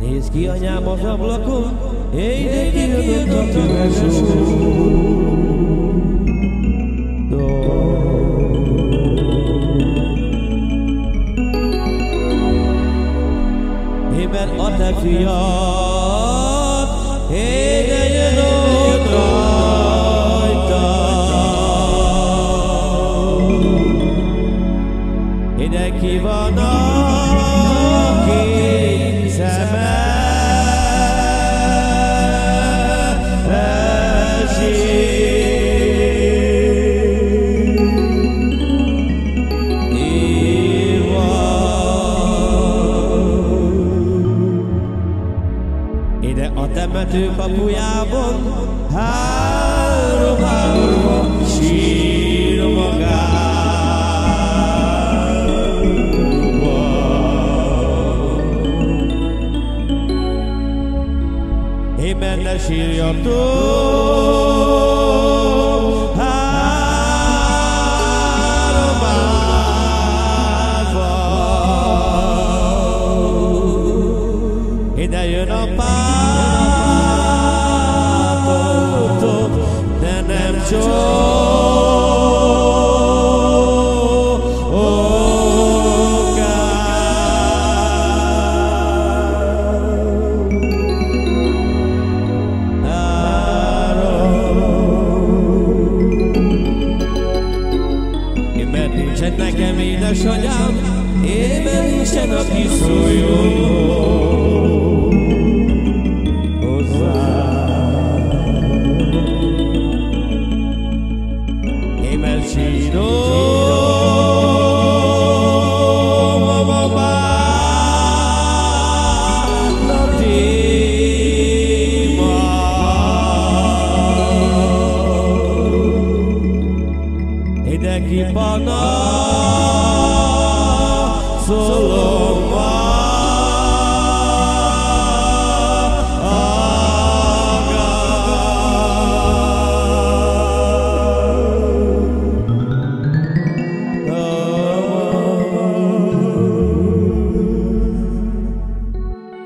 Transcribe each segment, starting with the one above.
Nézd ki anyám az ablakon, éj, de kijött a tüves Éber a te fiad, ki van aki szeme Ide a temető kapujában három-három কাছে অত Hidayah Rabbah Tuh Tuh Dan édesanyám, én mert nincsen, aki szóljon Ide kipanaszolom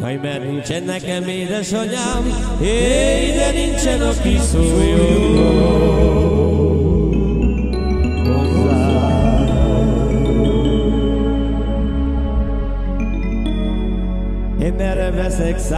Jaj, mert nincsen nekem édesanyám, éj, de nincsen, aki szóljon. Günlere ve seks